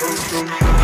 Boom, boom.